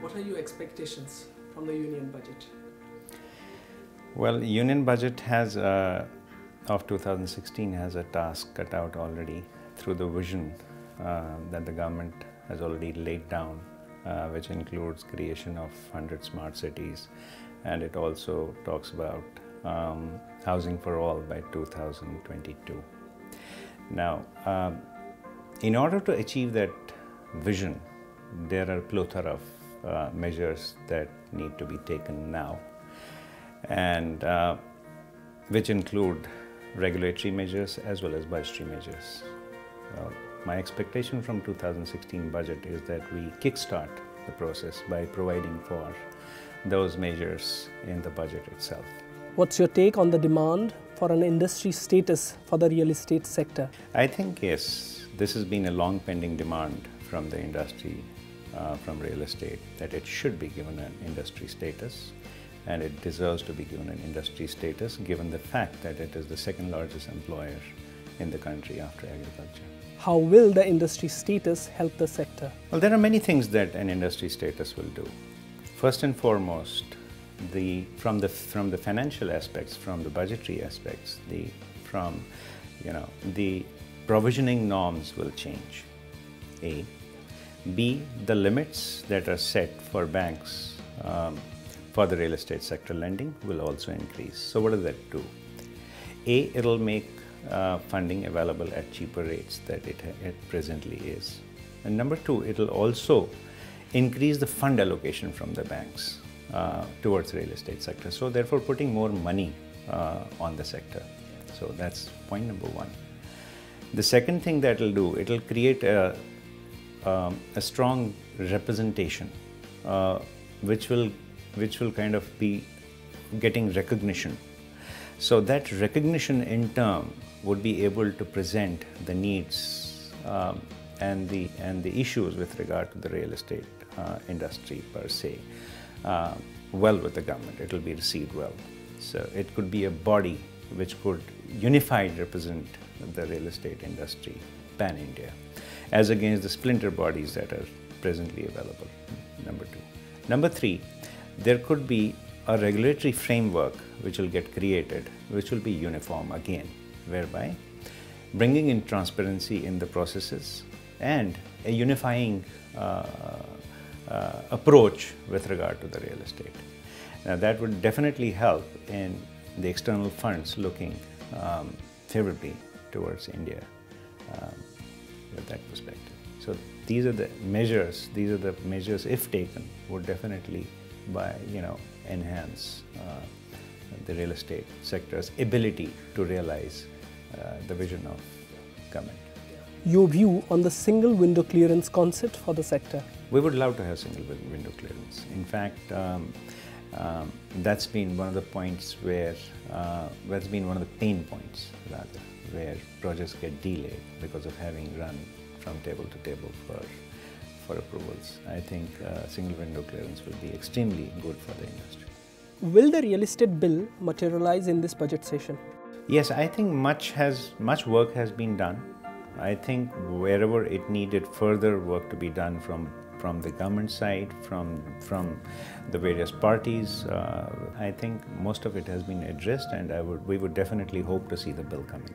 What are your expectations from the union budget? Well, union budget has uh, of 2016 has a task cut out already through the vision uh, that the government has already laid down, uh, which includes creation of 100 smart cities, and it also talks about um, housing for all by 2022. Now, um, in order to achieve that vision, there are plethora of uh, measures that need to be taken now and uh, which include regulatory measures as well as budgetary measures. Uh, my expectation from 2016 budget is that we kickstart the process by providing for those measures in the budget itself. What's your take on the demand for an industry status for the real estate sector? I think yes, this has been a long pending demand from the industry, uh, from real estate, that it should be given an industry status and it deserves to be given an industry status given the fact that it is the second largest employer in the country after agriculture. How will the industry status help the sector? Well, there are many things that an industry status will do. First and foremost, the, from, the, from the financial aspects, from the budgetary aspects, the, from, you know, the provisioning norms will change, A. B, the limits that are set for banks um, for the real estate sector lending will also increase. So what does that do? A, it'll make uh, funding available at cheaper rates that it, it presently is. And number two, it'll also increase the fund allocation from the banks uh, towards real estate sector. So therefore putting more money uh, on the sector. So that's point number one. The second thing that it'll do, it'll create a, um, a strong representation uh, which will which will kind of be getting recognition. So that recognition in turn would be able to present the needs um, and the and the issues with regard to the real estate uh, industry per se uh, well with the government. It will be received well. So it could be a body which could unified represent the real estate industry pan India, as against the splinter bodies that are presently available. Number two. Number three there could be a regulatory framework which will get created, which will be uniform again, whereby bringing in transparency in the processes and a unifying uh, uh, approach with regard to the real estate. Now, that would definitely help in the external funds looking um, favorably towards India um, with that perspective. So these are the measures, these are the measures, if taken, would definitely by you know enhance uh, the real estate sector's ability to realize uh, the vision of government. Your view on the single window clearance concept for the sector? We would love to have single window clearance. In fact, um, um, that's been one of the points where uh, that's been one of the pain points rather, where projects get delayed because of having run from table to table for for approvals. I think uh, single window clearance will be extremely good for the industry. Will the real estate bill materialize in this budget session? Yes, I think much has much work has been done. I think wherever it needed further work to be done from from the government side, from from the various parties, uh, I think most of it has been addressed, and I would we would definitely hope to see the bill coming.